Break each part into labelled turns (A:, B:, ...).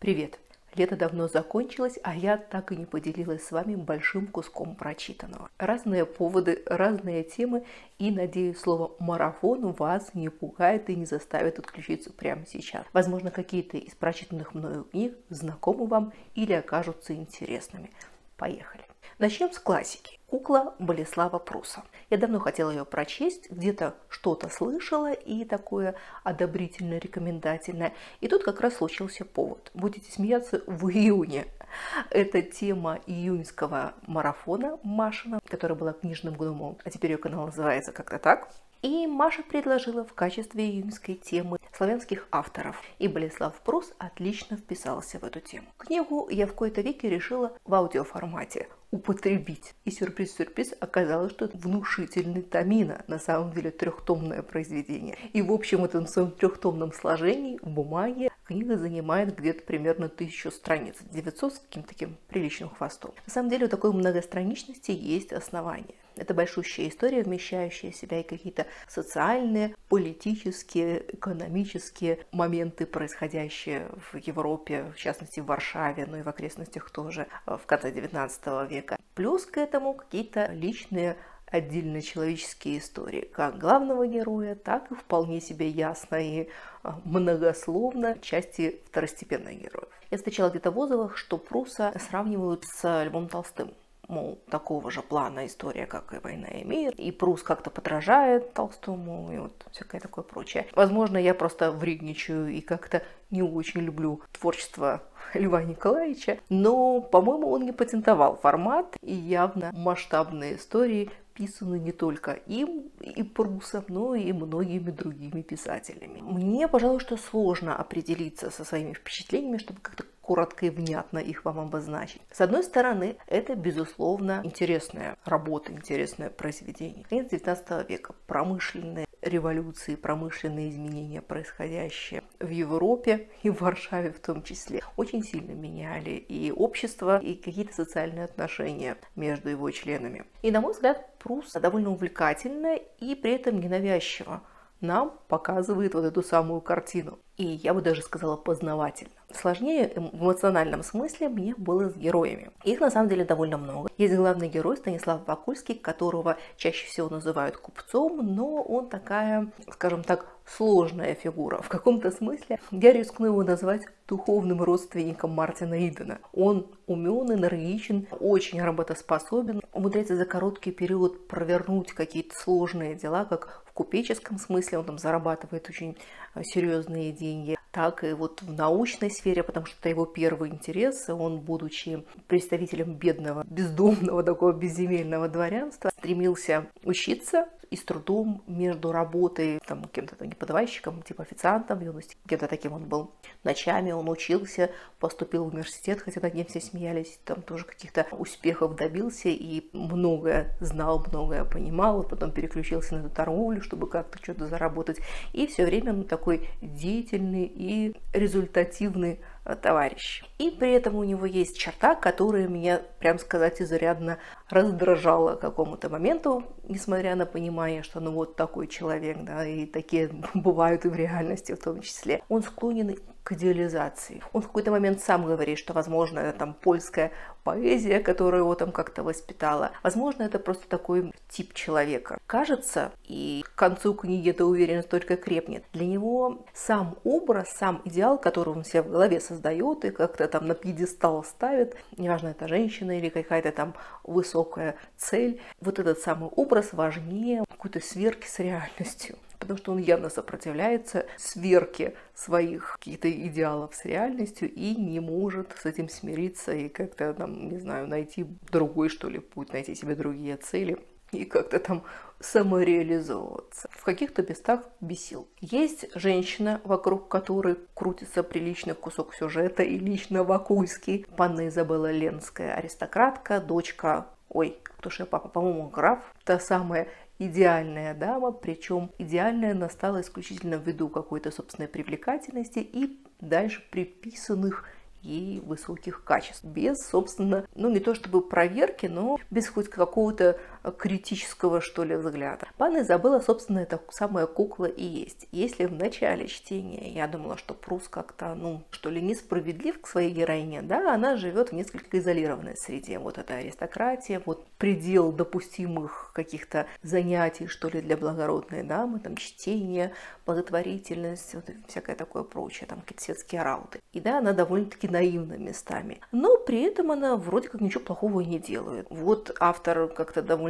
A: Привет! Лето давно закончилось, а я так и не поделилась с вами большим куском прочитанного. Разные поводы, разные темы, и, надеюсь, слово «марафон» вас не пугает и не заставит отключиться прямо сейчас. Возможно, какие-то из прочитанных мною книг знакомы вам или окажутся интересными. Поехали! Начнем с классики. Кукла Болеслава Пруса. Я давно хотела ее прочесть, где-то что-то слышала и такое одобрительное, рекомендательное. И тут как раз случился повод. Будете смеяться в июне. Это тема июньского марафона Машина, которая была книжным гномом, а теперь ее канал называется как-то так. И Маша предложила в качестве июньской темы славянских авторов. И Болеслав Прус отлично вписался в эту тему. Книгу я в кои-то веке решила в аудиоформате употребить. И сюрприз-сюрприз оказалось, что это внушительный томина, на самом деле трехтомное произведение. И в общем этом своем трехтомном сложении в бумаге книга занимает где-то примерно тысячу страниц, 900 с каким-то таким приличным хвостом. На самом деле у такой многостраничности есть основания. Это большущая история, вмещающая в себя и какие-то социальные, политические, экономические моменты, происходящие в Европе, в частности в Варшаве, но и в окрестностях тоже в конце XIX века. Плюс к этому какие-то личные отдельно человеческие истории, как главного героя, так и вполне себе ясно и а, многословно части второстепенных героев. Я встречала где-то в отзывах, что Пруса сравнивают с Львом Толстым мол, такого же плана история, как и «Война и мир», и Прус как-то подражает Толстому, и вот всякое такое прочее. Возможно, я просто вредничаю и как-то не очень люблю творчество Льва Николаевича, но, по-моему, он не патентовал формат, и явно масштабные истории писаны не только им и Прусом, но и многими другими писателями. Мне, пожалуй, что сложно определиться со своими впечатлениями, чтобы как-то коротко и внятно их вам обозначить. С одной стороны, это, безусловно, интересная работа, интересное произведение. Конец 19 века, промышленные революции, промышленные изменения, происходящие в Европе и в Варшаве в том числе, очень сильно меняли и общество, и какие-то социальные отношения между его членами. И, на мой взгляд, Прус довольно увлекательно и при этом ненавязчиво нам показывает вот эту самую картину. И я бы даже сказала познавательно. Сложнее в эмоциональном смысле мне было с героями. Их на самом деле довольно много. Есть главный герой Станислав Вакульский, которого чаще всего называют купцом, но он такая, скажем так, сложная фигура. В каком-то смысле я рискну его назвать духовным родственником Мартина Идена. Он умен, энергичен, очень работоспособен, умудряется за короткий период провернуть какие-то сложные дела, как купеческом смысле, он там зарабатывает очень серьезные деньги, так и вот в научной сфере, потому что это его первый интерес. Он, будучи представителем бедного, бездомного, такого безземельного дворянства, стремился учиться и с трудом между работой, там, кем-то там, подавальщиком, типа официантом в юности, кем-то таким он был. Ночами он учился, поступил в университет, хотя над ним все смеялись, там тоже каких-то успехов добился и многое знал, многое понимал, потом переключился на эту торговлю, чтобы как-то что-то заработать. И все время он такой деятельный и результативный товарищ. И при этом у него есть черта, которая меня, прям сказать, изрядно раздражала к какому-то моменту, несмотря на понимание, что ну вот такой человек, да, и такие бывают и в реальности в том числе. Он склонен к идеализации. Он в какой-то момент сам говорит, что, возможно, это там польская поэзия, которая его там как-то воспитала. Возможно, это просто такой тип человека. Кажется, и к концу книги эта уверенность только крепнет. Для него сам образ, сам идеал, который он себе в голове создает и как-то там на пьедестал ставит, неважно, это женщина или какая-то там высокая цель, вот этот самый образ важнее какой-то сверки с реальностью потому что он явно сопротивляется сверке своих каких-то идеалов с реальностью и не может с этим смириться и как-то там, не знаю, найти другой, что ли, путь, найти себе другие цели и как-то там самореализовываться. В каких-то местах бесил. Есть женщина, вокруг которой крутится приличный кусок сюжета, и лично Вакульский, панна Изабелла Ленская, аристократка, дочка Ой, кто же папа, по-моему, граф, та самая идеальная дама, причем идеальная настала исключительно ввиду какой-то собственной привлекательности и дальше приписанных ей высоких качеств. Без, собственно, ну не то чтобы проверки, но без хоть какого-то критического, что ли, взгляда. Панна Изабелла, собственно, это самая кукла и есть. Если в начале чтения я думала, что Прус как-то, ну, что ли, несправедлив к своей героине, да, она живет в несколько изолированной среде. Вот эта аристократия, вот предел допустимых каких-то занятий, что ли, для благородной дамы, там, чтение, благотворительность, вот всякое такое прочее, там, какие-то светские рауты. И да, она довольно-таки наивна местами. Но при этом она вроде как ничего плохого не делает. Вот автор как-то довольно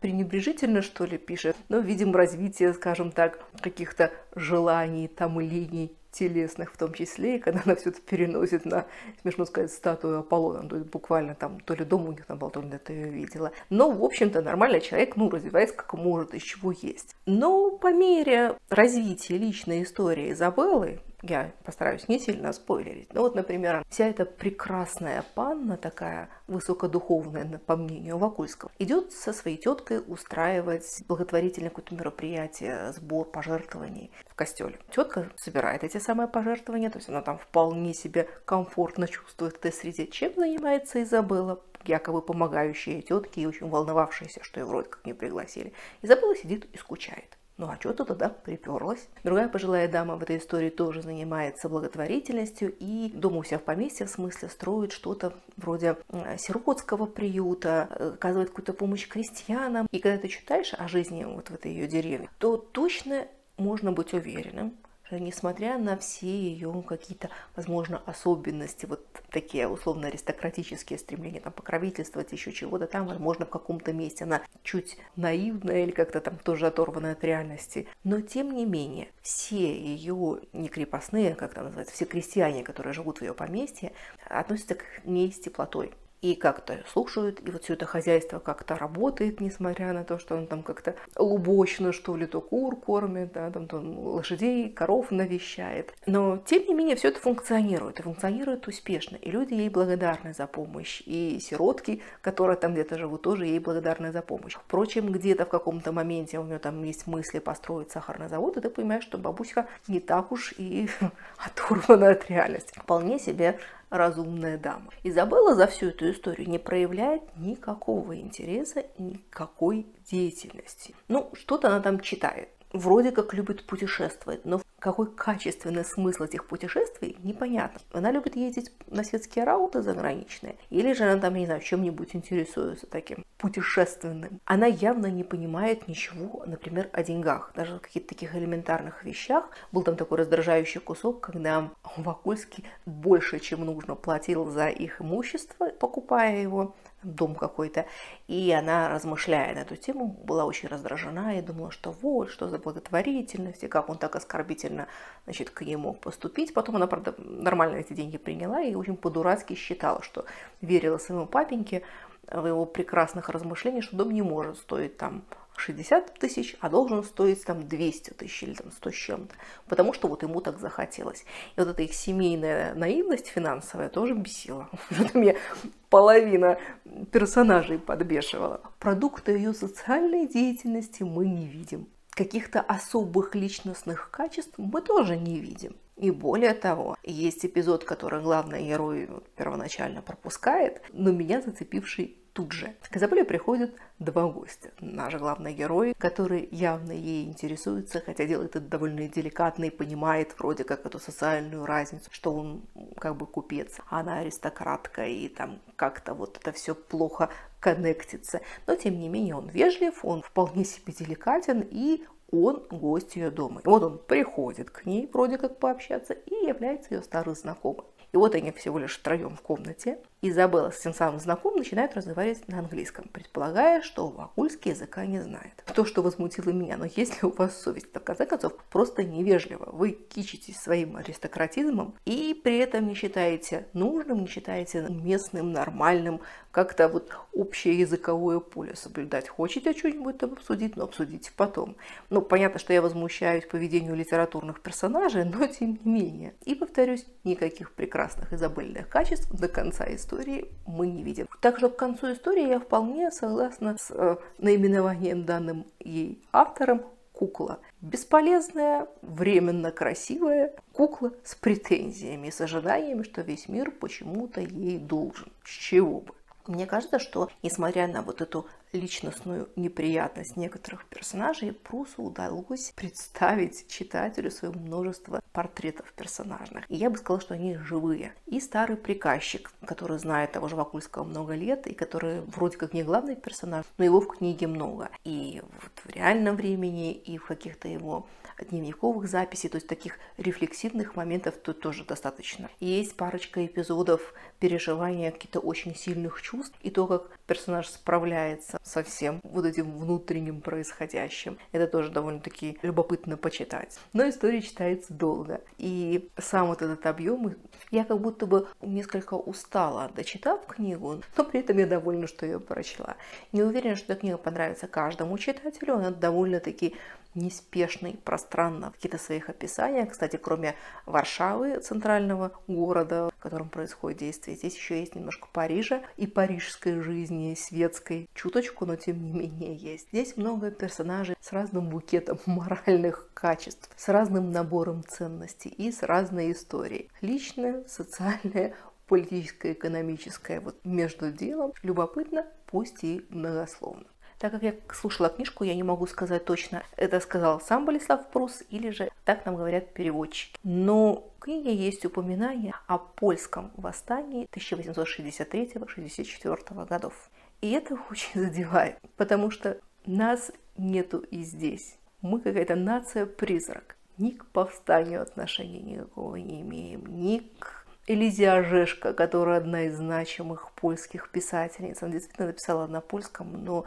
A: пренебрежительно, что ли, пишет, но видим развитие, скажем так, каких-то желаний, там, линий телесных в том числе, и когда она все это переносит на, смешно сказать, статую Аполлона, то есть буквально там, то ли дома у них там был, то ли ты ее видела. Но, в общем-то, нормальный человек, ну, развивается как может, из чего есть. Но по мере развития личной истории Изабеллы, я постараюсь не сильно спойлерить. Но вот, например, вся эта прекрасная панна, такая высокодуховная, по мнению Вакульского, идет со своей теткой устраивать благотворительное какое-то мероприятие, сбор пожертвований в костеле. Тетка собирает эти самые пожертвования, то есть она там вполне себе комфортно чувствует в этой среде. Чем занимается Изабелла? якобы помогающая тетке и очень волновавшаяся, что ее вроде как не пригласили. Изабелла сидит и скучает. Ну а что ты тогда приперлась? Другая пожилая дама в этой истории тоже занимается благотворительностью и дома у себя в поместье, в смысле, строит что-то вроде сиротского приюта, э, оказывает какую-то помощь крестьянам. И когда ты читаешь о жизни вот в этой ее деревне, то точно можно быть уверенным, несмотря на все ее какие-то, возможно, особенности, вот такие условно аристократические стремления там, покровительствовать, еще чего-то там, возможно, в каком-то месте она чуть наивная или как-то там тоже оторванная от реальности. Но, тем не менее, все ее не крепостные, как это называется, все крестьяне, которые живут в ее поместье, относятся к ней с теплотой и как-то слушают, и вот все это хозяйство как-то работает, несмотря на то, что он там как-то лубочно, что ли, то кур кормит, да, там то лошадей, коров навещает. Но, тем не менее, все это функционирует, и функционирует успешно, и люди ей благодарны за помощь, и сиротки, которые там где-то живут, тоже ей благодарны за помощь. Впрочем, где-то в каком-то моменте у нее там есть мысли построить сахарный завод, и ты понимаешь, что бабуська не так уж и оторвана от реальности. Вполне себе разумная дама. Изабелла за всю эту историю не проявляет никакого интереса, никакой деятельности. Ну, что-то она там читает. Вроде как любит путешествовать, но какой качественный смысл этих путешествий, непонятно. Она любит ездить на светские рауты заграничные, или же она там, не знаю, чем-нибудь интересуется таким путешественным. Она явно не понимает ничего, например, о деньгах, даже в каких-то таких элементарных вещах. Был там такой раздражающий кусок, когда Вакульский больше, чем нужно, платил за их имущество, покупая его, дом какой-то, и она, размышляя на эту тему, была очень раздражена и думала, что вот, что за благотворительность, и как он так оскорбительно значит, к ней мог поступить. Потом она, правда, нормально эти деньги приняла и очень по-дурацки считала, что верила своему папеньке в его прекрасных размышлениях, что дом не может стоить там 60 тысяч, а должен стоить там 200 тысяч или там 100 с чем-то, потому что вот ему так захотелось. И вот эта их семейная наивность финансовая тоже бесила. Что-то мне половина персонажей подбешивала. Продукта ее социальной деятельности мы не видим. Каких-то особых личностных качеств мы тоже не видим. И более того, есть эпизод, который главный герой первоначально пропускает, но меня зацепивший тут же. К Изабелле приходят два гостя. Наш главный герой, который явно ей интересуется, хотя делает это довольно деликатно и понимает вроде как эту социальную разницу, что он как бы купец, а она аристократка, и там как-то вот это все плохо коннектится. Но тем не менее он вежлив, он вполне себе деликатен, и он гость ее дома. И вот он приходит к ней вроде как пообщаться и является ее старым знакомым. И вот они всего лишь втроем в комнате. Изабелла с тем самым знакомым начинают разговаривать на английском, предполагая, что Вакульский языка не знает. То, что возмутило меня, но если у вас совесть, то в конце концов просто невежливо. Вы кичитесь своим аристократизмом и при этом не считаете нужным, не считаете местным, нормальным, как-то вот общее языковое поле соблюдать. Хотите что-нибудь там обсудить, но обсудите потом. Ну, понятно, что я возмущаюсь поведению литературных персонажей, но тем не менее. И повторюсь, никаких прекрасных изабельных качеств до конца истории мы не видим. Так что к концу истории я вполне согласна с э, наименованием данным ей автором кукла. Бесполезная, временно красивая кукла с претензиями, с ожиданиями, что весь мир почему-то ей должен. С чего бы? Мне кажется, что несмотря на вот эту личностную неприятность некоторых персонажей, Прусу удалось представить читателю свое множество портретов персонажных. И я бы сказала, что они живые. И старый приказчик, который знает того же Вакульского много лет, и который вроде как не главный персонаж, но его в книге много. И вот в реальном времени, и в каких-то его дневниковых записей, то есть таких рефлексивных моментов тут тоже достаточно. Есть парочка эпизодов переживания каких-то очень сильных чувств и то, как персонаж справляется со всем вот этим внутренним происходящим. Это тоже довольно-таки любопытно почитать. Но история читается долго. И сам вот этот объем, я как будто бы несколько устала, дочитав книгу, но при этом я довольна, что ее прочла. Не уверена, что эта книга понравится каждому читателю, она довольно-таки неспешный, пространно в каких-то своих описаниях. Кстати, кроме Варшавы, центрального города, в котором происходит действие, здесь еще есть немножко Парижа и парижской жизни, светской, чуточку, но тем не менее есть. Здесь много персонажей с разным букетом моральных качеств, с разным набором ценностей и с разной историей. Личная, социальная, политическое, экономическое, вот между делом, любопытно, пусть и многословно. Так как я слушала книжку, я не могу сказать точно, это сказал сам Болеслав Прус или же так нам говорят переводчики. Но в книге есть упоминание о польском восстании 1863-64 годов. И это очень задевает, потому что нас нету и здесь. Мы какая-то нация-призрак. Ни к повстанию отношения никакого не имеем, ни к Элизия Ожешко, которая одна из значимых польских писательниц. Она действительно написала на польском, но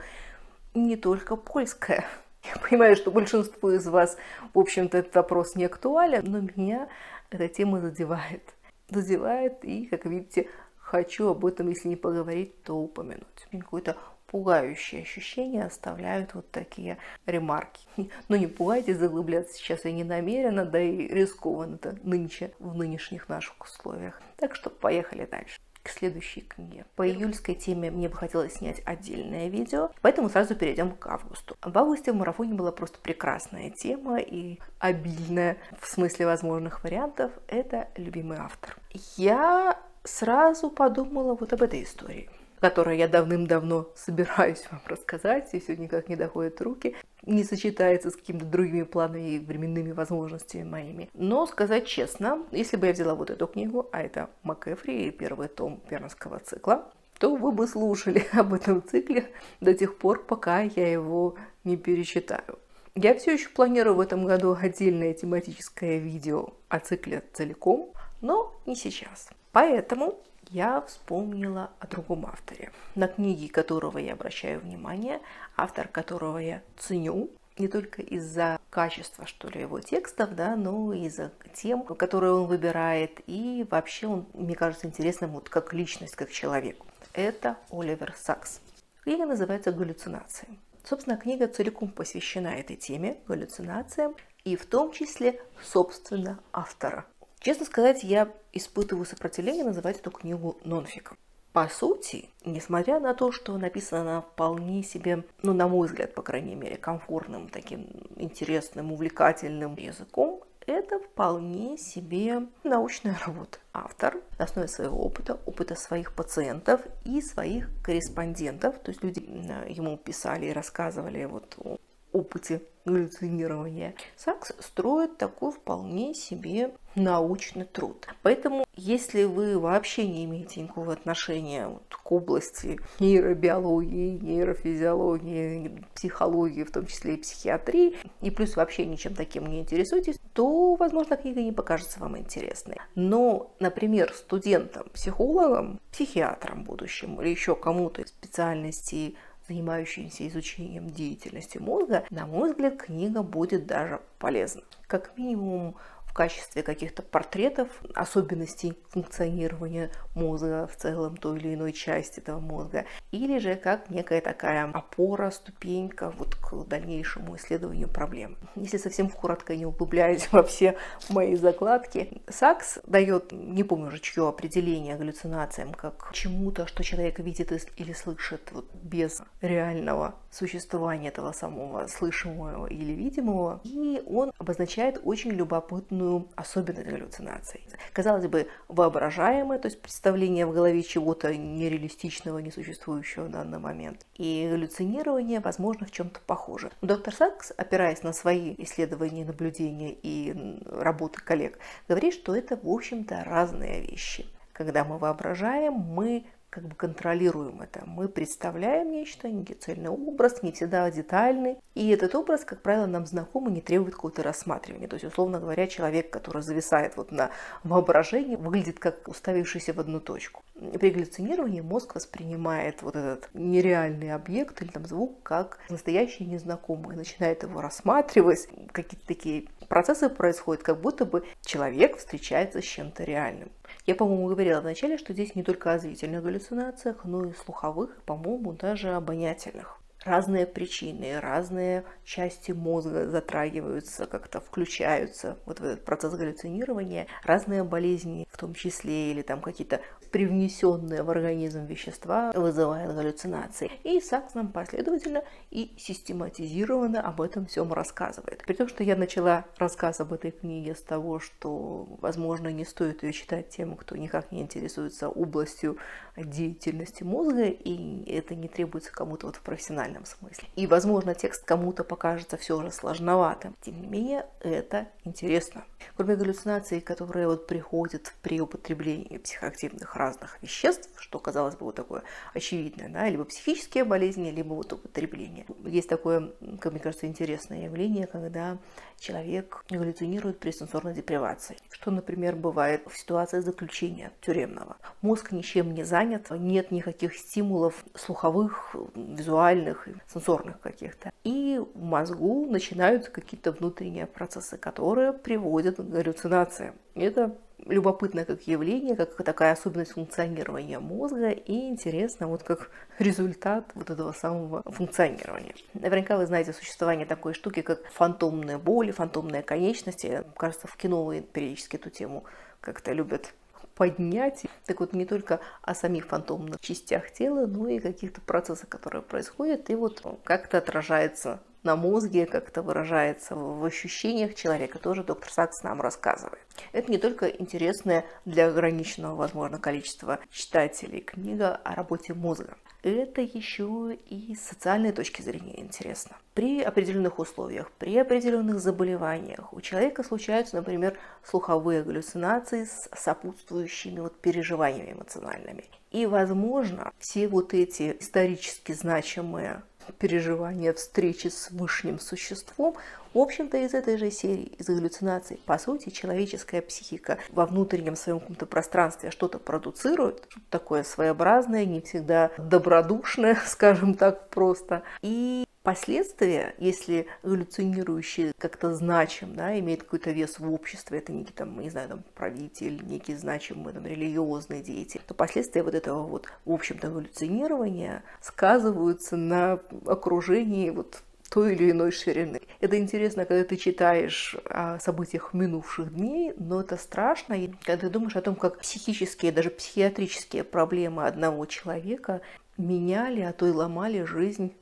A: не только польская. Я понимаю, что большинству из вас, в общем-то, этот вопрос не актуален, но меня эта тема задевает. Задевает, и, как видите, хочу об этом, если не поговорить, то упомянуть. Какое-то пугающее ощущение оставляют вот такие ремарки. Но не пугайтесь, заглубляться сейчас я не намерена, да и рискованно это нынче, в нынешних наших условиях. Так что поехали дальше к следующей книге. По июльской теме мне бы хотелось снять отдельное видео, поэтому сразу перейдем к августу. В августе в марафоне была просто прекрасная тема и обильная в смысле возможных вариантов. Это любимый автор. Я сразу подумала вот об этой истории которое я давным-давно собираюсь вам рассказать, и все никак не доходят руки, не сочетается с какими-то другими планами и временными возможностями моими. Но сказать честно, если бы я взяла вот эту книгу, а это МакЭфри, первый том пермского цикла, то вы бы слушали об этом цикле до тех пор, пока я его не перечитаю. Я все еще планирую в этом году отдельное тематическое видео о цикле целиком, но не сейчас. Поэтому я вспомнила о другом авторе, на книги которого я обращаю внимание, автор которого я ценю, не только из-за качества, что ли, его текстов, да, но и из-за тем, которые он выбирает, и вообще он, мне кажется, интересным вот как личность, как человек. Это Оливер Сакс. Книга называется «Галлюцинации». Собственно, книга целиком посвящена этой теме, галлюцинациям, и в том числе, собственно, автора Честно сказать, я испытываю сопротивление называть эту книгу нонфиком. По сути, несмотря на то, что написано она вполне себе, ну, на мой взгляд, по крайней мере, комфортным, таким интересным, увлекательным языком, это вполне себе научная работа. Автор на основе своего опыта, опыта своих пациентов и своих корреспондентов, то есть люди ему писали и рассказывали вот о опыте галлюцинирования, Сакс строит такой вполне себе научный труд. Поэтому, если вы вообще не имеете никакого отношения вот к области нейробиологии, нейрофизиологии, психологии, в том числе и психиатрии, и плюс вообще ничем таким не интересуетесь, то, возможно, книга не покажется вам интересной. Но, например, студентам, психологам, психиатрам будущим или еще кому-то из специальностей занимающимся изучением деятельности мозга, на мой взгляд, книга будет даже полезна. Как минимум, качестве каких-то портретов особенностей функционирования мозга в целом той или иной части этого мозга, или же как некая такая опора, ступенька вот к дальнейшему исследованию проблем. Если совсем коротко не углубляясь во все мои закладки, Сакс дает, не помню уже чье определение галлюцинациям, как чему-то, что человек видит или слышит вот без реального существования этого самого слышимого или видимого, и он обозначает очень любопытную главную особенность галлюцинаций. Казалось бы, воображаемое, то есть представление в голове чего-то нереалистичного, несуществующего в данный момент. И галлюцинирование, возможно, в чем-то похоже. Доктор Сакс, опираясь на свои исследования, наблюдения и работы коллег, говорит, что это, в общем-то, разные вещи. Когда мы воображаем, мы как бы контролируем это. Мы представляем нечто, некий цельный образ, не всегда детальный. И этот образ, как правило, нам знаком и не требует какого-то рассматривания. То есть, условно говоря, человек, который зависает вот на воображении, выглядит как уставившийся в одну точку. При галлюцинировании мозг воспринимает вот этот нереальный объект или там звук как настоящий незнакомый, начинает его рассматривать. Какие-то такие процессы происходят, как будто бы человек встречается с чем-то реальным. Я, по-моему, говорила вначале, что здесь не только о зрительных галлюцинациях, но и слуховых, по-моему, даже обонятельных. Разные причины, разные части мозга затрагиваются, как-то включаются вот в этот процесс галлюцинирования, разные болезни в том числе, или там какие-то привнесенные в организм вещества вызывают галлюцинации. И Сакс нам последовательно и систематизированно об этом всем рассказывает. При том, что я начала рассказ об этой книге с того, что, возможно, не стоит ее читать тем, кто никак не интересуется областью деятельности мозга, и это не требуется кому-то вот в профессиональном смысле. И, возможно, текст кому-то покажется все же сложноватым. Тем не менее, это интересно. Кроме галлюцинаций, которые вот приходят при употреблении психоактивных разных веществ, что, казалось бы, вот такое очевидное, да, либо психические болезни, либо вот употребление. Есть такое, как мне кажется, интересное явление, когда человек галлюцинирует при сенсорной депривации. Что, например, бывает в ситуации заключения тюремного. Мозг ничем не занят, нет никаких стимулов слуховых, визуальных, сенсорных каких-то. И в мозгу начинаются какие-то внутренние процессы, которые приводят к галлюцинациям. Это любопытно как явление, как такая особенность функционирования мозга и интересно вот как результат вот этого самого функционирования. Наверняка вы знаете существование такой штуки, как фантомная боль, фантомные конечности. Кажется, в кино периодически эту тему как-то любят поднять. Так вот, не только о самих фантомных частях тела, но и каких-то процессах, которые происходят, и вот как-то отражается на мозге, как это выражается в ощущениях человека, тоже доктор Сакс нам рассказывает. Это не только интересная для ограниченного, возможно, количества читателей книга о работе мозга. Это еще и с социальной точки зрения интересно. При определенных условиях, при определенных заболеваниях у человека случаются, например, слуховые галлюцинации с сопутствующими вот переживаниями эмоциональными. И, возможно, все вот эти исторически значимые переживания встречи с высшим существом, в общем-то, из этой же серии, из галлюцинаций. По сути, человеческая психика во внутреннем своем каком-то пространстве что-то продуцирует, что-то такое своеобразное, не всегда добродушное, скажем так просто. И Последствия, если галлюцинирующий как-то значим, да, имеет какой-то вес в обществе, это некий там, не знаю, там, правитель, некий значимый там, религиозный деятель, то последствия вот этого вот, в общем-то, галлюцинирования сказываются на окружении вот той или иной ширины. Это интересно, когда ты читаешь о событиях минувших дней, но это страшно, когда ты думаешь о том, как психические, даже психиатрические проблемы одного человека меняли, а то и ломали жизнь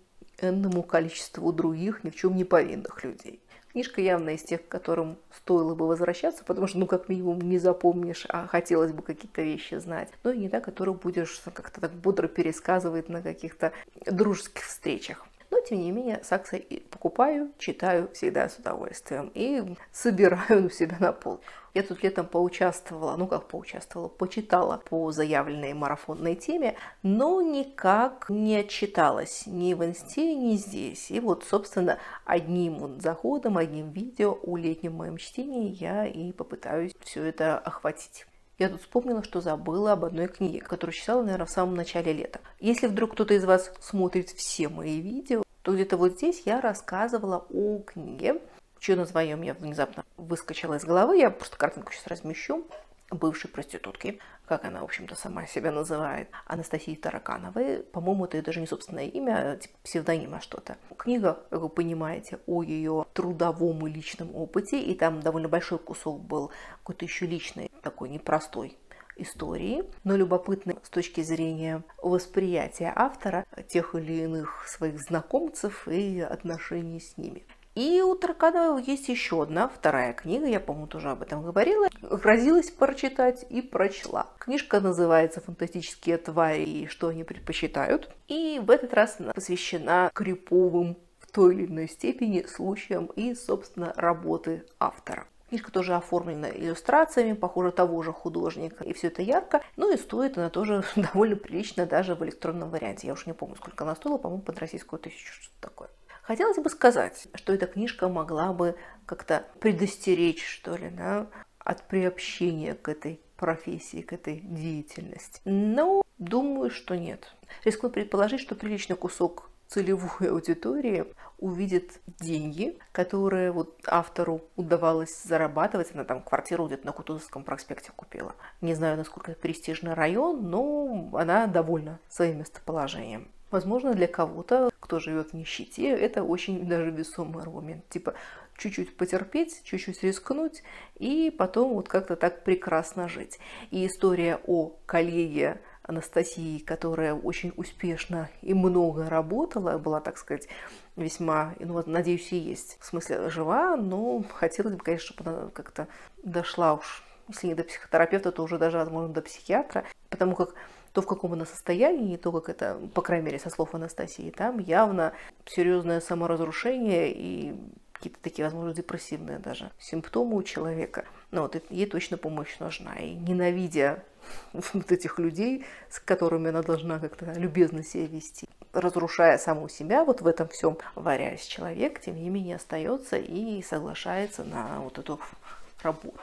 A: энному количеству других ни в чем не повинных людей. Книжка явно из тех, к которым стоило бы возвращаться, потому что, ну, как минимум, не запомнишь, а хотелось бы какие-то вещи знать. Но и не та, которую будешь как-то так бодро пересказывать на каких-то дружеских встречах. Но, тем не менее, Сакса покупаю, читаю всегда с удовольствием и собираю у себя на пол. Я тут летом поучаствовала, ну как поучаствовала, почитала по заявленной марафонной теме, но никак не отчиталась ни в инсте, ни здесь. И вот, собственно, одним заходом, одним видео о летнем моем чтении я и попытаюсь все это охватить. Я тут вспомнила, что забыла об одной книге, которую читала, наверное, в самом начале лета. Если вдруг кто-то из вас смотрит все мои видео, то где-то вот здесь я рассказывала о книге чье название у меня внезапно выскочило из головы, я просто картинку сейчас размещу, бывшей проститутки, как она, в общем-то, сама себя называет, Анастасии Таракановой. По-моему, это даже не собственное имя, а типа псевдонима что-то. Книга, как вы понимаете, о ее трудовом и личном опыте, и там довольно большой кусок был какой-то еще личный, такой непростой истории, но любопытный с точки зрения восприятия автора тех или иных своих знакомцев и отношений с ними. И у Тараканова есть еще одна, вторая книга, я, по-моему, тоже об этом говорила. Грозилась прочитать и прочла. Книжка называется «Фантастические твари и что они предпочитают». И в этот раз она посвящена криповым в той или иной степени случаям и, собственно, работы автора. Книжка тоже оформлена иллюстрациями, похоже, того же художника, и все это ярко. Ну и стоит она тоже довольно прилично даже в электронном варианте. Я уж не помню, сколько она стоила, по-моему, под российскую тысячу, что-то такое. Хотелось бы сказать, что эта книжка могла бы как-то предостеречь, что ли, да, от приобщения к этой профессии, к этой деятельности. Но думаю, что нет. Рискую предположить, что приличный кусок целевой аудитории увидит деньги, которые вот автору удавалось зарабатывать. Она там квартиру где-то на Кутузовском проспекте купила. Не знаю, насколько это престижный район, но она довольна своим местоположением. Возможно, для кого-то, кто живет в нищете, это очень даже весомый аргумент. Типа чуть-чуть потерпеть, чуть-чуть рискнуть и потом вот как-то так прекрасно жить. И история о коллеге Анастасии, которая очень успешно и много работала, была, так сказать, весьма, ну вот, надеюсь, и есть, в смысле, жива, но хотелось бы, конечно, чтобы она как-то дошла уж, если не до психотерапевта, то уже даже, возможно, до психиатра, потому как то, в каком она состоянии, то, как это, по крайней мере, со слов Анастасии, там явно серьезное саморазрушение и какие-то такие, возможно, депрессивные даже симптомы у человека. Но вот ей точно помощь нужна. И ненавидя вот этих людей, с которыми она должна как-то любезно себя вести, разрушая саму себя, вот в этом всем варясь, человек, тем не менее, остается и соглашается на вот эту работу.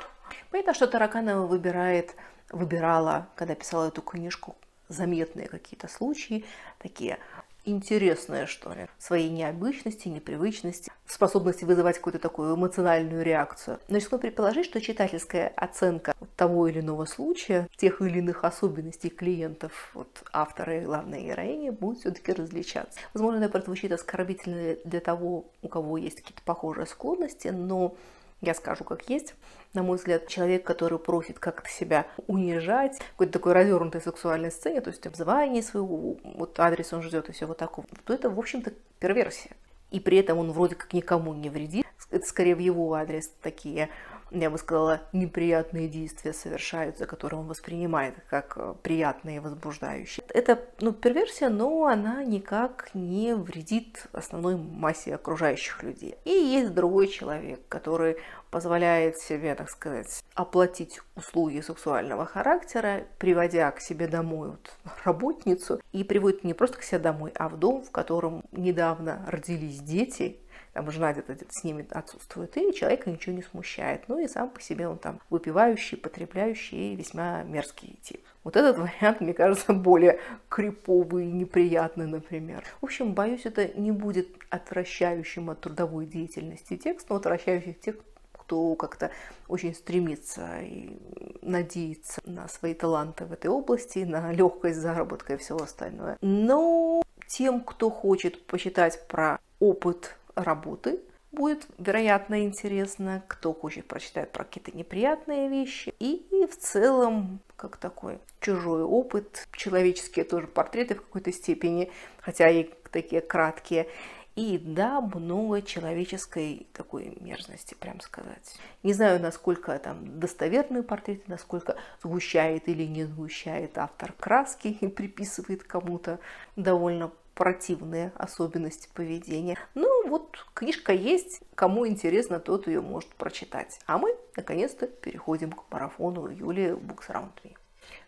A: Понятно, что Тараканова выбирает, выбирала, когда писала эту книжку, заметные какие-то случаи, такие интересные, что ли, своей необычности, непривычности, способности вызывать какую-то такую эмоциональную реакцию. Но если предположить, что читательская оценка того или иного случая, тех или иных особенностей клиентов вот, автора и главной героини будет все-таки различаться. Возможно, это звучит оскорбительно для того, у кого есть какие-то похожие склонности, но я скажу как есть. На мой взгляд, человек, который просит как-то себя унижать, какой-то такой развернутой сексуальной сцене, то есть обзывание своего вот адрес он ждет и все вот такого, то это, в общем-то, перверсия. И при этом он вроде как никому не вредит. Это скорее в его адрес такие я бы сказала, неприятные действия совершаются, которые он воспринимает как э, приятные и возбуждающие. Это ну, перверсия, но она никак не вредит основной массе окружающих людей. И есть другой человек, который позволяет себе, так сказать, оплатить услуги сексуального характера, приводя к себе домой вот работницу, и приводит не просто к себе домой, а в дом, в котором недавно родились дети, там жена где-то где с ними отсутствует, и человека ничего не смущает. Ну и сам по себе он там выпивающий, потребляющий весьма мерзкий тип. Вот этот вариант, мне кажется, более криповый неприятный, например. В общем, боюсь, это не будет отвращающим от трудовой деятельности текст, но отвращающих тех, кто как-то очень стремится и надеется на свои таланты в этой области, на легкость заработка и все остальное. Но тем, кто хочет почитать про опыт работы будет, вероятно, интересно. Кто хочет прочитать про какие-то неприятные вещи. И в целом, как такой чужой опыт, человеческие тоже портреты в какой-то степени, хотя и такие краткие. И да, много человеческой такой мерзности, прям сказать. Не знаю, насколько там достоверные портреты, насколько сгущает или не сгущает автор краски и приписывает кому-то довольно противные особенности поведения. Ну вот книжка есть, кому интересно, тот ее может прочитать. А мы наконец-то переходим к марафону Юлии Books Round Me.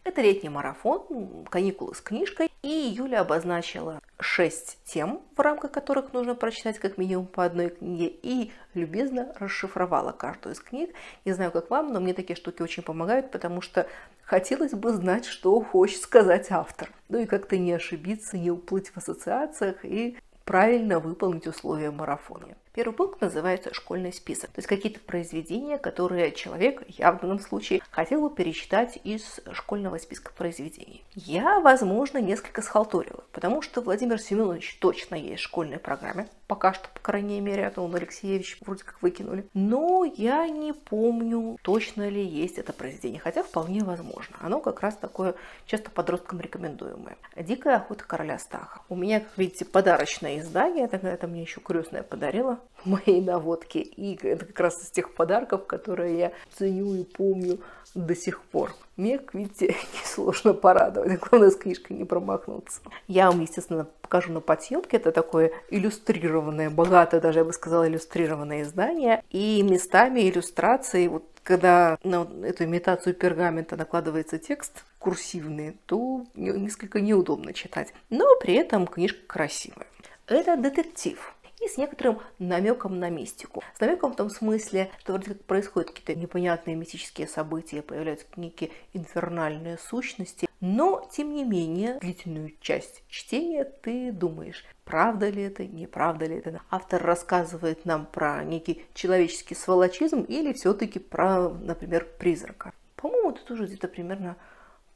A: Это летний марафон, каникулы с книжкой, и Юля обозначила шесть тем, в рамках которых нужно прочитать как минимум по одной книге, и любезно расшифровала каждую из книг. Не знаю, как вам, но мне такие штуки очень помогают, потому что хотелось бы знать, что хочет сказать автор. Ну и как-то не ошибиться, не уплыть в ассоциациях и правильно выполнить условия марафона. Первый пункт называется школьный список. То есть какие-то произведения, которые человек, я в данном случае, хотел бы перечитать из школьного списка произведений. Я, возможно, несколько схалтурила, потому что Владимир Семенович точно есть в школьной программе. Пока что, по крайней мере, а то он Алексеевич вроде как выкинули. Но я не помню, точно ли есть это произведение, хотя вполне возможно. Оно как раз такое часто подросткам рекомендуемое. «Дикая охота короля Стаха». У меня, как видите, подарочное издание, это, это мне еще крестная подарила моей наводки. И это как раз из тех подарков, которые я ценю и помню до сих пор. Мег, видите, несложно порадовать, главное с книжкой не промахнуться. Я вам, естественно, покажу на подсъемке. Это такое иллюстрированное, богатое, даже я бы сказала, иллюстрированное издание. И местами иллюстрации, вот когда на эту имитацию пергамента накладывается текст курсивный, то несколько неудобно читать. Но при этом книжка красивая. Это детектив и с некоторым намеком на мистику. С намеком в том смысле, что вроде как происходят какие-то непонятные мистические события, появляются некие инфернальные сущности, но, тем не менее, длительную часть чтения ты думаешь, правда ли это, неправда ли это. Автор рассказывает нам про некий человеческий сволочизм или все-таки про, например, призрака. По-моему, это тоже где-то примерно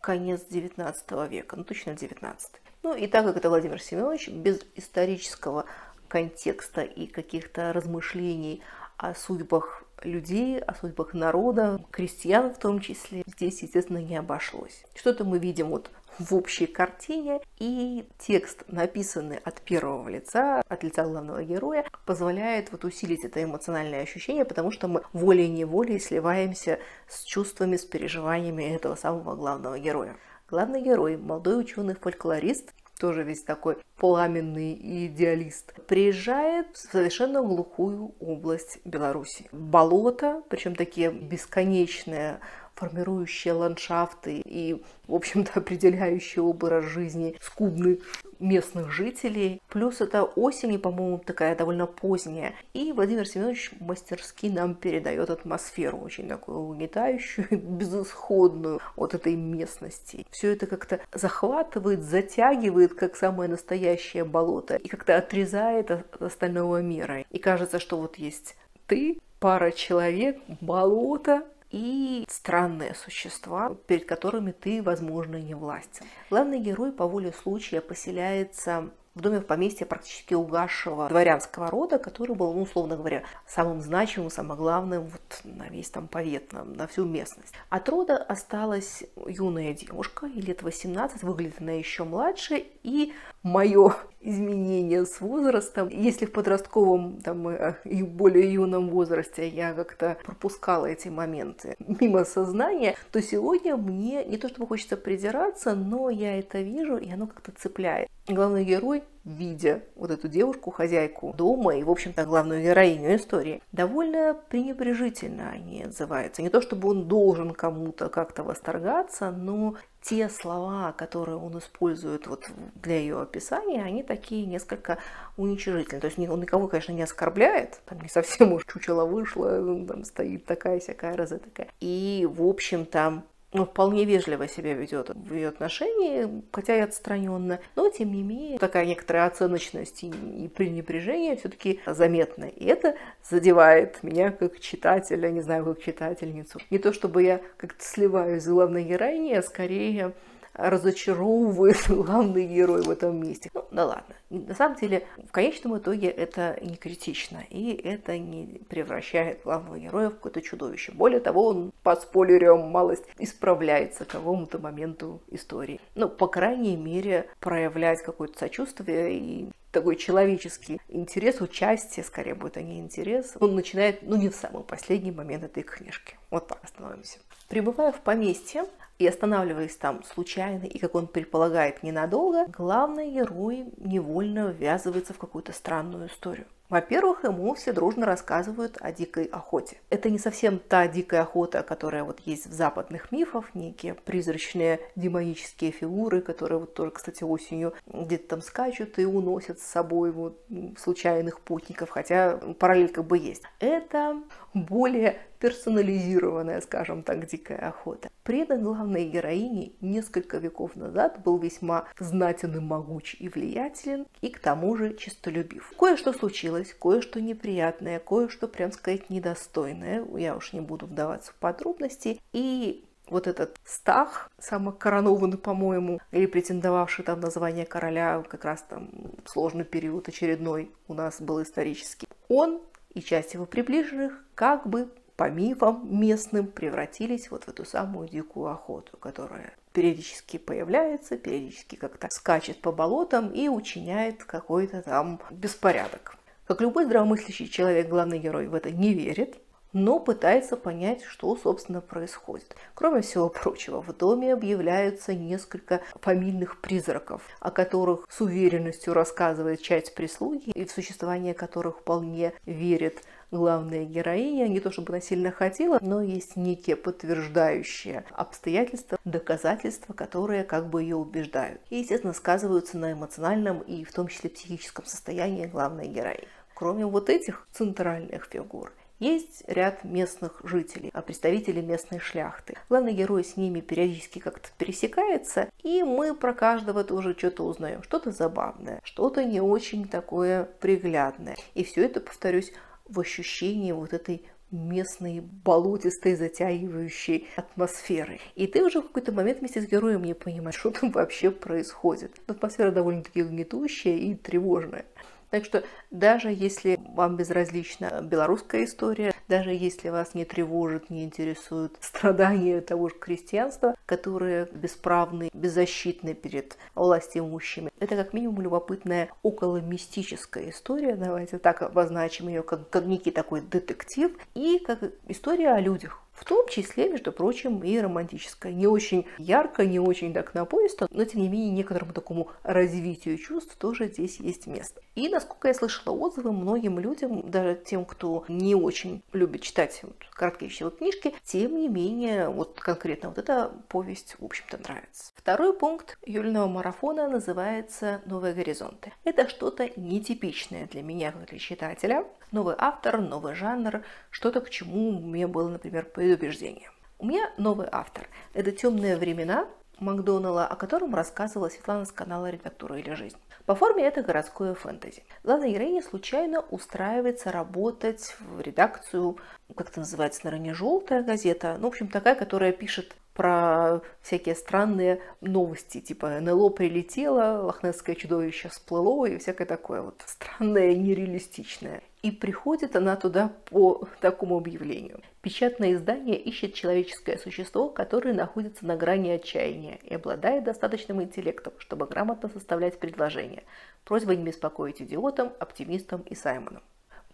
A: конец 19 века, ну точно 19. Ну и так как это Владимир Семенович, без исторического контекста и каких-то размышлений о судьбах людей, о судьбах народа, крестьян в том числе, здесь, естественно, не обошлось. Что-то мы видим вот в общей картине, и текст, написанный от первого лица, от лица главного героя, позволяет вот усилить это эмоциональное ощущение, потому что мы волей-неволей сливаемся с чувствами, с переживаниями этого самого главного героя. Главный герой, молодой ученый-фольклорист, тоже весь такой пламенный идеалист, приезжает в совершенно глухую область Беларуси. Болото, причем такие бесконечные формирующие ландшафты и, в общем-то, определяющие образ жизни скудный местных жителей. Плюс это осень, и, по-моему, такая довольно поздняя. И Владимир Семенович мастерски нам передает атмосферу, очень такую угнетающую, безысходную от этой местности. Все это как-то захватывает, затягивает, как самое настоящее болото, и как-то отрезает от остального мира. И кажется, что вот есть ты, пара человек, болото, и странные существа, перед которыми ты, возможно, не властен. Главный герой по воле случая поселяется в доме в поместье практически угасшего дворянского рода, который был, ну, условно говоря, самым значимым, самым главным вот на весь там повет, на, на всю местность. От рода осталась юная девушка, лет 18, выглядит она еще младше, и мое изменение с возрастом. Если в подростковом там, э, и более юном возрасте я как-то пропускала эти моменты мимо сознания, то сегодня мне не то чтобы хочется придираться, но я это вижу, и оно как-то цепляет. Главный герой видя вот эту девушку, хозяйку дома и, в общем-то, главную героиню истории, довольно пренебрежительно они отзываются. Не то чтобы он должен кому-то как-то восторгаться, но те слова, которые он использует вот для ее описания, они такие несколько уничижительные. То есть он никого, конечно, не оскорбляет, там не совсем уж чучело вышло, там стоит такая всякая роза такая. И, в общем-то, ну, вполне вежливо себя ведет в ее отношении, хотя и отстраненно, но тем не менее такая некоторая оценочность и, пренебрежение все-таки заметно. И это задевает меня как читателя, не знаю, как читательницу. Не то чтобы я как-то сливаюсь с главной героиней, а скорее разочаровывает главный герой в этом месте. Ну, да ладно. На самом деле, в конечном итоге это не критично, и это не превращает главного героя в какое-то чудовище. Более того, он по спойлерам малость исправляется к какому-то моменту истории. Ну, по крайней мере, проявлять какое-то сочувствие и такой человеческий интерес, участие, скорее будет, а не интерес, он начинает, ну, не в самый последний момент этой книжки. Вот так остановимся. Прибывая в поместье, и останавливаясь там случайно и, как он предполагает, ненадолго, главный герой невольно ввязывается в какую-то странную историю. Во-первых, ему все дружно рассказывают о дикой охоте. Это не совсем та дикая охота, которая вот есть в западных мифах, некие призрачные демонические фигуры, которые вот тоже, кстати, осенью где-то там скачут и уносят с собой вот случайных путников, хотя параллель как бы есть. Это более персонализированная, скажем так, дикая охота. Предок главной героини несколько веков назад был весьма знатен и могуч и влиятелен, и к тому же честолюбив. Кое-что случилось, кое-что неприятное, кое-что, прям сказать, недостойное, я уж не буду вдаваться в подробности, и вот этот Стах, самокоронованный, по-моему, или претендовавший там на звание короля, как раз там сложный период очередной у нас был исторический, он и часть его приближенных как бы по мифам местным превратились вот в эту самую дикую охоту, которая периодически появляется, периодически как-то скачет по болотам и учиняет какой-то там беспорядок. Как любой здравомыслящий человек, главный герой в это не верит, но пытается понять, что, собственно, происходит. Кроме всего прочего, в доме объявляются несколько фамильных призраков, о которых с уверенностью рассказывает часть прислуги, и в существование которых вполне верит главная героиня. Не то чтобы она сильно хотела, но есть некие подтверждающие обстоятельства, доказательства, которые как бы ее убеждают. И, естественно, сказываются на эмоциональном и в том числе психическом состоянии главной героини. Кроме вот этих центральных фигур, есть ряд местных жителей, а представители местной шляхты. Главный герой с ними периодически как-то пересекается, и мы про каждого тоже что-то узнаем. Что-то забавное, что-то не очень такое приглядное. И все это, повторюсь, в ощущении вот этой местной болотистой затягивающей атмосферы. И ты уже в какой-то момент вместе с героем не понимаешь, что там вообще происходит. Атмосфера довольно-таки гнетущая и тревожная. Так что даже если вам безразлична белорусская история, даже если вас не тревожит, не интересуют страдания того же крестьянства, которые бесправны, беззащитны перед властимущими, это как минимум любопытная около мистическая история, давайте так обозначим ее, как, как некий такой детектив, и как история о людях, в том числе, между прочим, и романтическое. Не очень ярко, не очень так напоисто, но тем не менее некоторому такому развитию чувств тоже здесь есть место. И насколько я слышала отзывы, многим людям, даже тем, кто не очень любит читать вот, короткие книжки, тем не менее, вот конкретно вот эта повесть, в общем-то, нравится. Второй пункт Юльного марафона называется «Новые горизонты». Это что-то нетипичное для меня, как для читателя. Новый автор, новый жанр, что-то, к чему меня было, например, предубеждение. У меня новый автор. Это «Темные времена» Макдоналла, о котором рассказывала Светлана с канала «Редактура или жизнь». По форме это городское фэнтези. Главная героиня случайно устраивается работать в редакцию, как это называется, наверное, не желтая газета, ну, в общем, такая, которая пишет про всякие странные новости, типа НЛО прилетело, лохнесское чудовище всплыло и всякое такое вот странное нереалистичное. И приходит она туда по такому объявлению. Печатное издание ищет человеческое существо, которое находится на грани отчаяния и обладает достаточным интеллектом, чтобы грамотно составлять предложения. Просьба не беспокоить идиотам, оптимистам и Саймоном.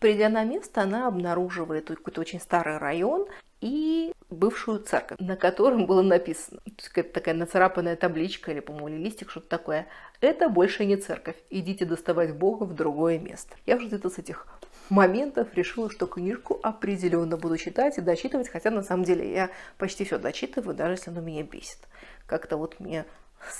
A: Придя на место, она обнаруживает какой-то очень старый район и бывшую церковь, на котором было написано, это такая нацарапанная табличка или, по-моему, листик, что-то такое. Это больше не церковь, идите доставать Бога в другое место. Я уже где-то с этих моментов решила, что книжку определенно буду читать и дочитывать, хотя на самом деле я почти все дочитываю, даже если оно меня бесит. Как-то вот мне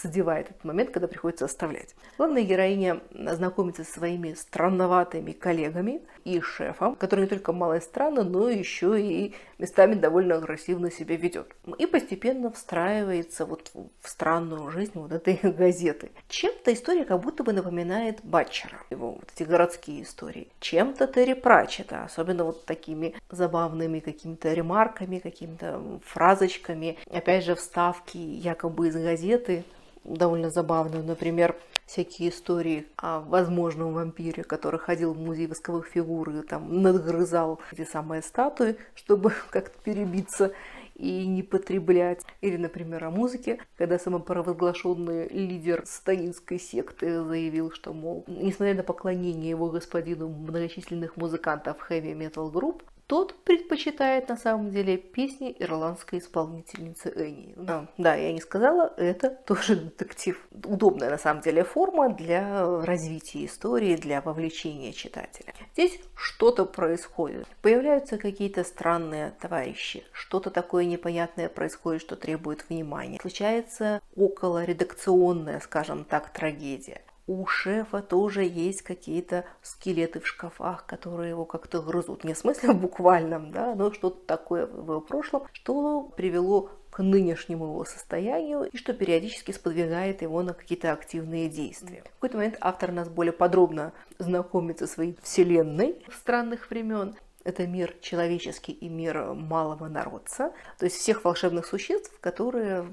A: задевает этот момент, когда приходится оставлять. Главная героиня знакомится со своими странноватыми коллегами и шефом, который не только мало и странно, но еще и местами довольно агрессивно себя ведет. И постепенно встраивается вот в странную жизнь вот этой газеты. Чем-то история как будто бы напоминает Батчера, его вот эти городские истории. Чем-то Терри Пратчета, особенно вот такими забавными какими-то ремарками, какими-то фразочками. Опять же, вставки якобы из газеты, довольно забавную. Например, всякие истории о возможном вампире, который ходил в музей восковых фигур и там надгрызал эти самые статуи, чтобы как-то перебиться и не потреблять. Или, например, о музыке, когда самопровозглашенный лидер станинской секты заявил, что, мол, несмотря на поклонение его господину многочисленных музыкантов хэви-метал групп, тот предпочитает на самом деле песни ирландской исполнительницы Энни. А, да, я не сказала, это тоже детектив. Удобная на самом деле форма для развития истории, для вовлечения читателя. Здесь что-то происходит. Появляются какие-то странные товарищи, что-то такое непонятное происходит, что требует внимания. Случается около редакционная, скажем так, трагедия у шефа тоже есть какие-то скелеты в шкафах, которые его как-то грызут. Не в смысле в буквальном, да, но что-то такое в его прошлом, что привело к нынешнему его состоянию и что периодически сподвигает его на какие-то активные действия. В какой-то момент автор нас более подробно знакомит со своей вселенной странных времен это мир человеческий и мир малого народца, то есть всех волшебных существ, которые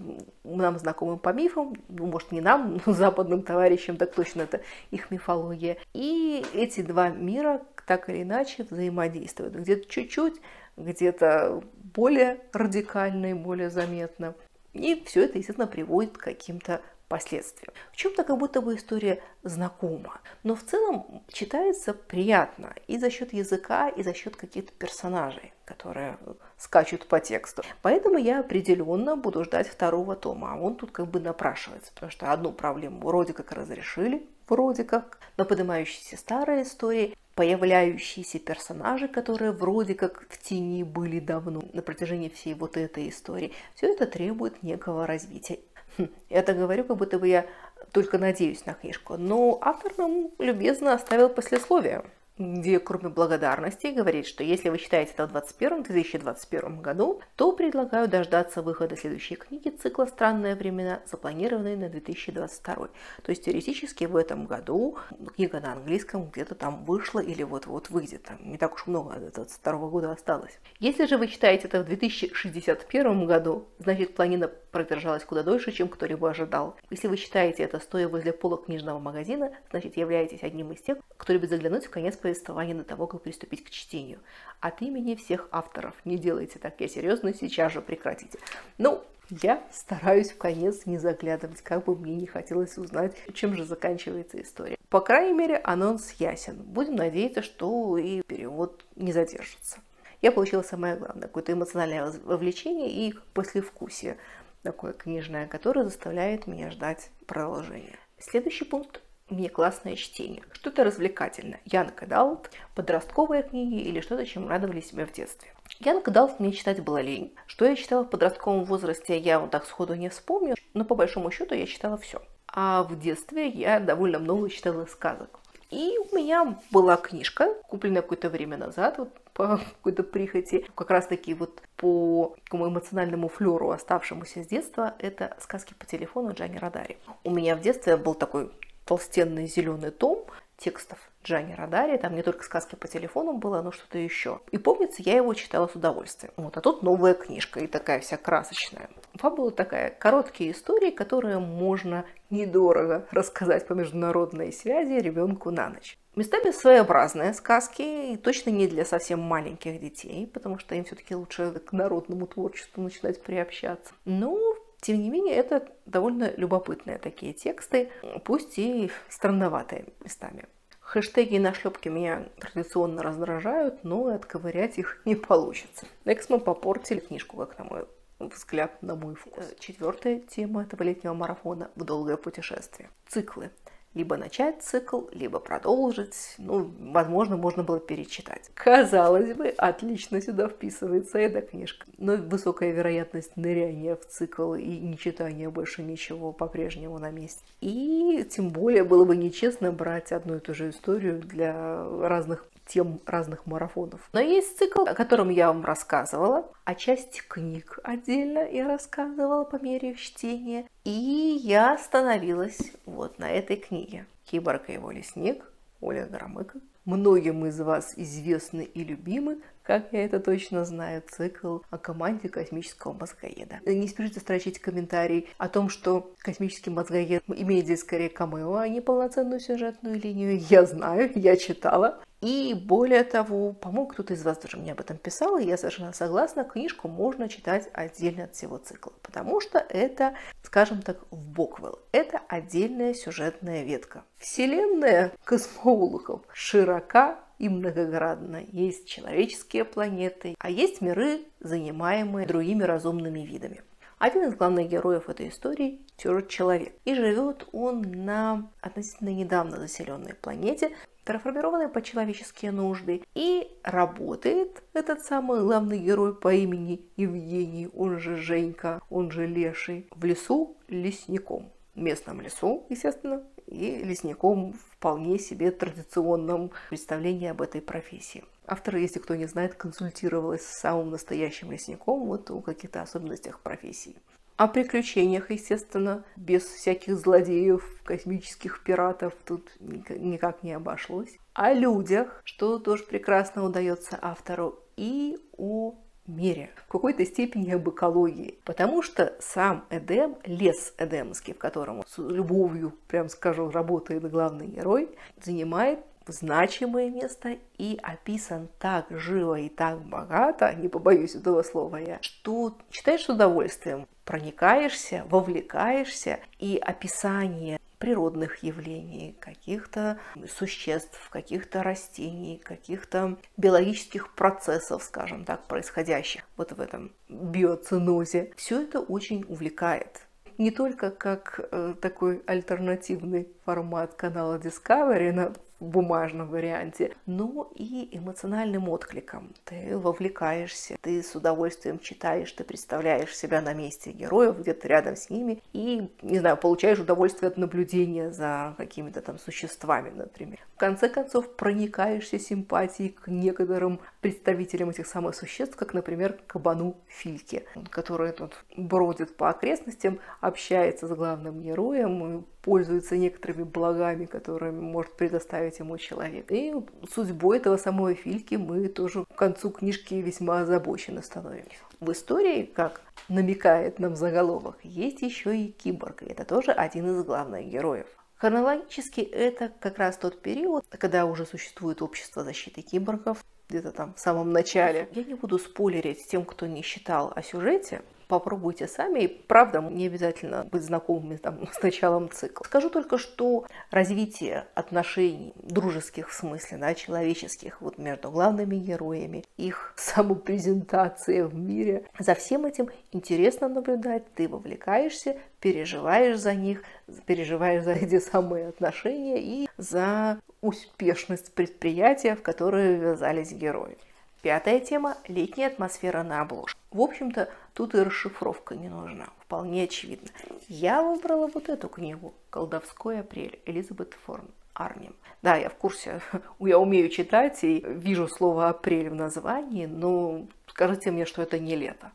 A: нам знакомы по мифам, ну, может, не нам, но западным товарищам, так точно это их мифология. И эти два мира так или иначе взаимодействуют. Где-то чуть-чуть, где-то более радикально и более заметно. И все это, естественно, приводит к каким-то последствиям. В чем-то как будто бы история знакома, но в целом читается приятно и за счет языка, и за счет каких-то персонажей, которые скачут по тексту. Поэтому я определенно буду ждать второго тома, а он тут как бы напрашивается, потому что одну проблему вроде как разрешили, вроде как, но поднимающиеся старые истории, появляющиеся персонажи, которые вроде как в тени были давно на протяжении всей вот этой истории, все это требует некого развития. Хм, это говорю, как будто бы я только надеюсь на книжку, но автор нам любезно оставил послесловие где кроме благодарности говорит, что если вы читаете это в 2021, 2021 году, то предлагаю дождаться выхода следующей книги цикла «Странные времена», запланированной на 2022. То есть теоретически в этом году книга на английском где-то там вышла или вот-вот выйдет. Там не так уж много до 2022 года осталось. Если же вы читаете это в 2061 году, значит планета продержалась куда дольше, чем кто-либо ожидал. Если вы читаете это стоя возле пола книжного магазина, значит являетесь одним из тех, кто любит заглянуть в конец повествования до того, как приступить к чтению. От имени всех авторов не делайте так, я серьезно, сейчас же прекратите. Ну, я стараюсь в конец не заглядывать, как бы мне не хотелось узнать, чем же заканчивается история. По крайней мере, анонс ясен. Будем надеяться, что и перевод не задержится. Я получила самое главное, какое-то эмоциональное вовлечение и послевкусие такое книжное, которое заставляет меня ждать продолжения. Следующий пункт мне классное чтение. Что-то развлекательное. Янка Далт, подростковые книги или что-то, чем радовали себя в детстве. Янка Далт мне читать было лень. Что я читала в подростковом возрасте, я вот так сходу не вспомню, но по большому счету я читала все. А в детстве я довольно много читала сказок. И у меня была книжка, купленная какое-то время назад, вот по какой-то прихоти, как раз таки вот по такому эмоциональному флеру, оставшемуся с детства, это «Сказки по телефону» Джани Радари. У меня в детстве был такой толстенный зеленый том текстов Джани Радари, там не только сказки по телефону было, но что-то еще. И помнится, я его читала с удовольствием. Вот, а тут новая книжка и такая вся красочная. Фабула такая, короткие истории, которые можно недорого рассказать по международной связи ребенку на ночь. Местами своеобразные сказки, и точно не для совсем маленьких детей, потому что им все-таки лучше к народному творчеству начинать приобщаться. Но тем не менее, это довольно любопытные такие тексты, пусть и странноватые местами. Хэштеги и нашлепки меня традиционно раздражают, но отковырять их не получится. Эксмо попортили книжку, как на мой взгляд, на мой вкус. Четвертая тема этого летнего марафона – в долгое путешествие. Циклы либо начать цикл, либо продолжить. Ну, возможно, можно было перечитать. Казалось бы, отлично сюда вписывается эта книжка. Но высокая вероятность ныряния в цикл и не читания больше ничего по-прежнему на месте. И тем более было бы нечестно брать одну и ту же историю для разных тем разных марафонов. Но есть цикл, о котором я вам рассказывала, а часть книг отдельно я рассказывала по мере чтения. И я остановилась вот на ээтой книге. Киборг и его лесник, Оля Громыко. Многим из вас известны и любимы, как я это точно знаю, цикл о команде космического мозгоеда. Не спешите строчить комментарий о том, что космический мозгоед имеет здесь скорее камео, а не полноценную сюжетную линию. Я знаю, я читала. И более того, по-моему, кто-то из вас тоже мне об этом писал, и я совершенно согласна, книжку можно читать отдельно от всего цикла, потому что это, скажем так, в боквел. Это отдельная сюжетная ветка. Вселенная космоулухов широка и многоградна. Есть человеческие планеты, а есть миры, занимаемые другими разумными видами. Один из главных героев этой истории – человек. И живет он на относительно недавно заселенной планете, терраформированной под человеческие нужды. И работает этот самый главный герой по имени Евгений, он же Женька, он же Леший, в лесу лесником. В местном лесу, естественно, и лесником вполне себе традиционном представлении об этой профессии. Автор, если кто не знает, консультировалась с самым настоящим лесником вот о каких-то особенностях профессии. О приключениях, естественно, без всяких злодеев, космических пиратов тут никак не обошлось. О людях, что тоже прекрасно удается автору, и о мире, в какой-то степени об экологии. Потому что сам Эдем, лес Эдемский, в котором с любовью, прям скажу, работает главный герой, занимает значимое место и описан так живо и так богато, не побоюсь этого слова я, что читаешь с удовольствием. проникаешься, вовлекаешься, и описание природных явлений, каких-то существ, каких-то растений, каких-то биологических процессов, скажем так, происходящих вот в этом биоцинозе. Все это очень увлекает не только как э, такой альтернативный формат канала Discovery на бумажном варианте, но и эмоциональным откликом. Ты вовлекаешься, ты с удовольствием читаешь, ты представляешь себя на месте героев, где-то рядом с ними, и, не знаю, получаешь удовольствие от наблюдения за какими-то там существами, например. В конце концов, проникаешься симпатией к некоторым представителям этих самых существ, как, например, кабану Фильке, который тут бродит по окрестностям, общается с главным героем, пользуется некоторыми благами, которые может предоставить ему человек. И судьбой этого самого Фильки мы тоже к концу книжки весьма озабочены становимся. В истории, как намекает нам заголовок, есть еще и киборг, и это тоже один из главных героев. Хронологически это как раз тот период, когда уже существует общество защиты киборгов, где-то там в самом начале. Я не буду спойлерить тем, кто не читал о сюжете, попробуйте сами. И правда, не обязательно быть знакомыми там, с началом цикла. Скажу только, что развитие отношений дружеских в смысле, да, человеческих, вот между главными героями, их самопрезентация в мире, за всем этим интересно наблюдать, ты вовлекаешься, переживаешь за них, переживаешь за эти самые отношения и за успешность предприятия, в которое ввязались герои. Пятая тема – летняя атмосфера на обложке. В общем-то, тут и расшифровка не нужна, вполне очевидно. Я выбрала вот эту книгу «Колдовской апрель» Элизабет Форн Арнем. Да, я в курсе, я умею читать и вижу слово «апрель» в названии, но скажите мне, что это не лето.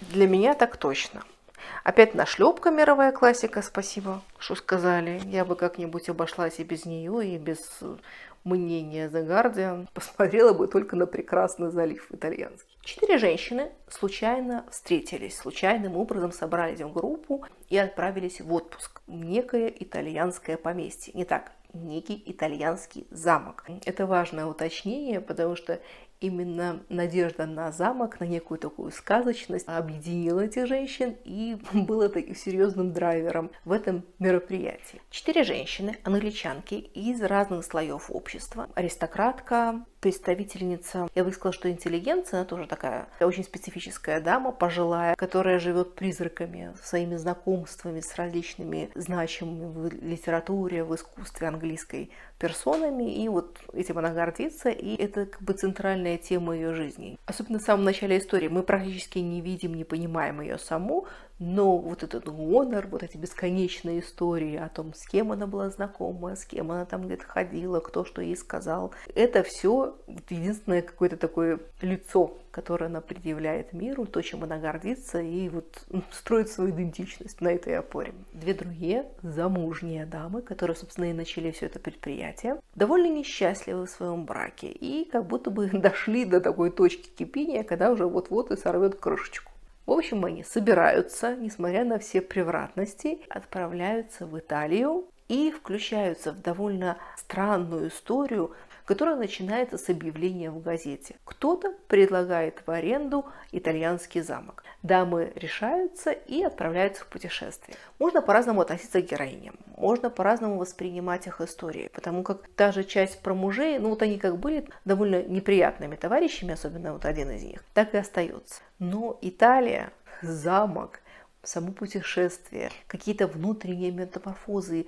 A: Для меня так точно. Опять нашлепка мировая классика, спасибо, что сказали. Я бы как-нибудь обошлась и без нее, и без мнение The Guardian, посмотрела бы только на прекрасный залив итальянский. Четыре женщины случайно встретились, случайным образом собрались в группу и отправились в отпуск некое итальянское поместье. Не так, некий итальянский замок. Это важное уточнение, потому что именно надежда на замок, на некую такую сказочность объединила этих женщин и было таким серьезным драйвером в этом мероприятии. Четыре женщины, англичанки из разных слоев общества, аристократка, представительница, я бы сказала, что интеллигенция, она тоже такая очень специфическая дама, пожилая, которая живет призраками, своими знакомствами с различными значимыми в литературе, в искусстве английской персонами, и вот этим она гордится, и это как бы центральная тема ее жизни. Особенно в самом начале истории мы практически не видим, не понимаем ее саму, но вот этот гонор, вот эти бесконечные истории о том, с кем она была знакома, с кем она там где-то ходила, кто что ей сказал, это все единственное какое-то такое лицо, которое она предъявляет миру, то, чем она гордится, и вот строит свою идентичность на этой опоре. Две другие замужние дамы, которые, собственно, и начали все это предприятие, довольно несчастливы в своем браке и как будто бы дошли до такой точки кипения, когда уже вот-вот и сорвет крышечку. В общем, они собираются, несмотря на все превратности, отправляются в Италию и включаются в довольно странную историю которая начинается с объявления в газете. Кто-то предлагает в аренду итальянский замок. Дамы решаются и отправляются в путешествие. Можно по-разному относиться к героиням, можно по-разному воспринимать их истории, потому как та же часть про мужей, ну вот они как были довольно неприятными товарищами, особенно вот один из них, так и остается. Но Италия, замок, само путешествие, какие-то внутренние метаморфозы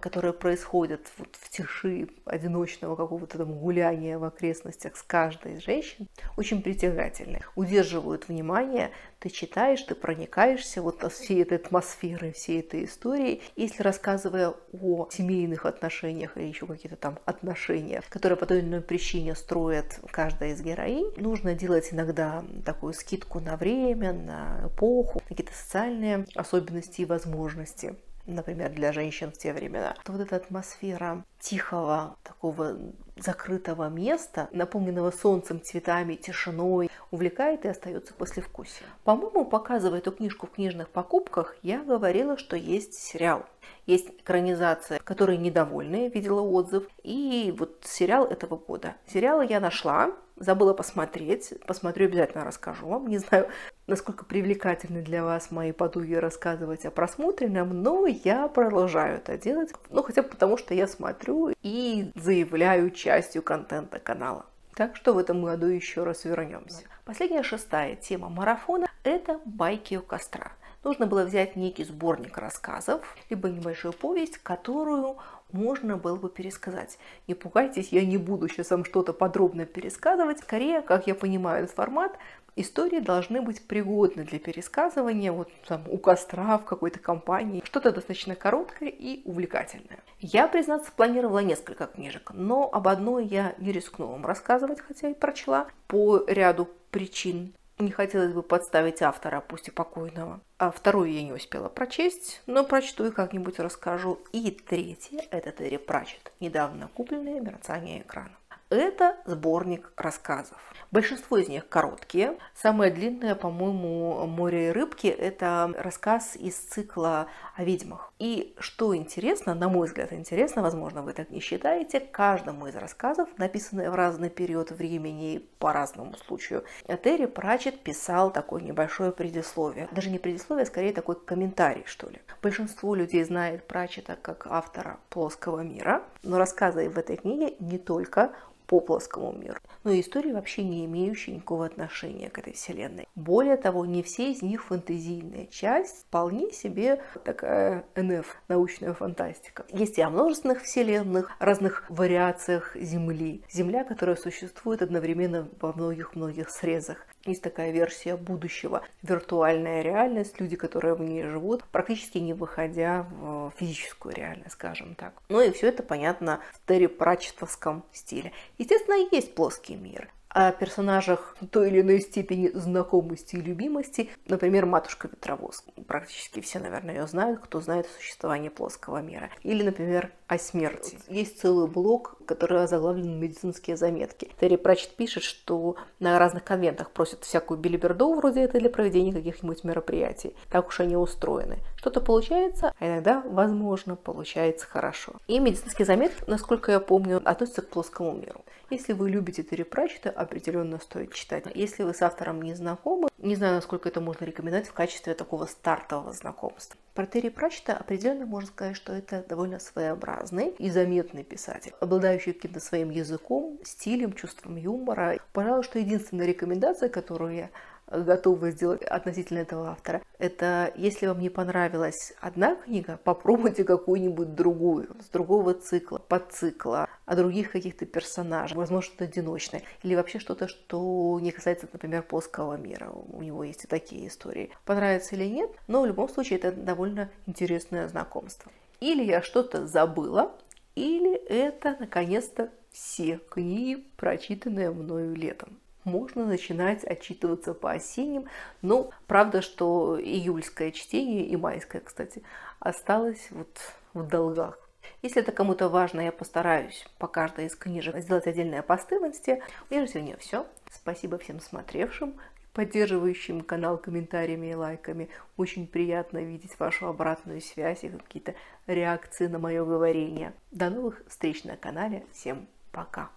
A: которые происходят вот в тиши одиночного какого-то там гуляния в окрестностях с каждой из женщин, очень притягательны, удерживают внимание, ты читаешь, ты проникаешься вот всей этой атмосферой, всей этой историей. Если рассказывая о семейных отношениях или еще какие-то там отношения, которые по той или иной причине строят каждая из героинь, нужно делать иногда такую скидку на время, на эпоху, какие-то социальные особенности и возможности например, для женщин в те времена. Вот эта атмосфера тихого, такого закрытого места, наполненного солнцем, цветами, тишиной, увлекает и остается послевкусие. По-моему, показывая эту книжку в книжных покупках, я говорила, что есть сериал. Есть экранизация, которой недовольны, видела отзыв. И вот сериал этого года. Сериал я нашла, забыла посмотреть. Посмотрю, обязательно расскажу вам. Не знаю, насколько привлекательны для вас мои подуги рассказывать о просмотренном, но я продолжаю это делать, ну хотя бы потому, что я смотрю и заявляю частью контента канала. Так что в этом году еще раз вернемся. Последняя шестая тема марафона – это байки у костра. Нужно было взять некий сборник рассказов, либо небольшую повесть, которую можно было бы пересказать. Не пугайтесь, я не буду сейчас вам что-то подробно пересказывать. Скорее, как я понимаю этот формат, истории должны быть пригодны для пересказывания вот там у костра в какой-то компании. Что-то достаточно короткое и увлекательное. Я, признаться, планировала несколько книжек, но об одной я не рискну вам рассказывать, хотя и прочла по ряду причин. Не хотелось бы подставить автора, пусть и покойного. А вторую я не успела прочесть, но прочту и как-нибудь расскажу. И третье – это Терри Пратчетт, недавно купленное «Мерцание экрана». Это сборник рассказов. Большинство из них короткие. Самое длинное, по-моему, «Море и рыбки» – это рассказ из цикла о ведьмах. И что интересно, на мой взгляд интересно, возможно, вы так не считаете, каждому из рассказов, написанные в разный период времени и по разному случаю, Терри Пратчетт писал такое небольшое предисловие. Даже не предисловие, а скорее такой комментарий, что ли. Большинство людей знает Пратчетта как автора «Плоского мира», но рассказы в этой книге не только по плоскому миру, но истории вообще не имеющие никакого отношения к этой вселенной. Более того, не все из них фэнтезийная часть, вполне себе такая НФ, научная фантастика. Есть и о множественных вселенных, разных вариациях Земли. Земля, которая существует одновременно во многих-многих срезах. Есть такая версия будущего, виртуальная реальность, люди, которые в ней живут, практически не выходя в физическую реальность, скажем так. Ну и все это понятно в Терри Пратчетовском стиле. Естественно, есть плоский мир о персонажах той или иной степени знакомости и любимости. Например, матушка Ветровоз. Практически все, наверное, ее знают, кто знает о существовании плоского мира. Или, например, о смерти. Есть целый блок, который озаглавлен «Медицинские заметки». Терри Пратчетт пишет, что на разных конвентах просят всякую билиберду вроде это для проведения каких-нибудь мероприятий. Так уж они устроены. Что-то получается, а иногда, возможно, получается хорошо. И медицинские заметки, насколько я помню, относятся к плоскому миру. Если вы любите Терри Пратчетта, определенно стоит читать. Если вы с автором не знакомы, не знаю, насколько это можно рекомендовать в качестве такого стартового знакомства. Про Терри Пратчетта определенно можно сказать, что это довольно своеобразный и заметный писатель, обладающий каким-то своим языком, стилем, чувством юмора. Пожалуй, что единственная рекомендация, которую я готова сделать относительно этого автора, это если вам не понравилась одна книга, попробуйте какую-нибудь другую, с другого цикла, подцикла, о других каких-то персонажах, возможно, что-то одиночное, или вообще что-то, что не касается, например, плоского мира. У него есть и такие истории. Понравится или нет, но в любом случае это довольно интересное знакомство. Или я что-то забыла, или это, наконец-то, все книги, прочитанные мною летом можно начинать отчитываться по осенним. Ну, правда, что июльское чтение и майское, кстати, осталось вот в долгах. Если это кому-то важно, я постараюсь по каждой из книжек сделать отдельные посты в инсте. У меня сегодня все. Спасибо всем смотревшим, поддерживающим канал комментариями и лайками. Очень приятно видеть вашу обратную связь и какие-то реакции на мое говорение. До новых встреч на канале. Всем пока!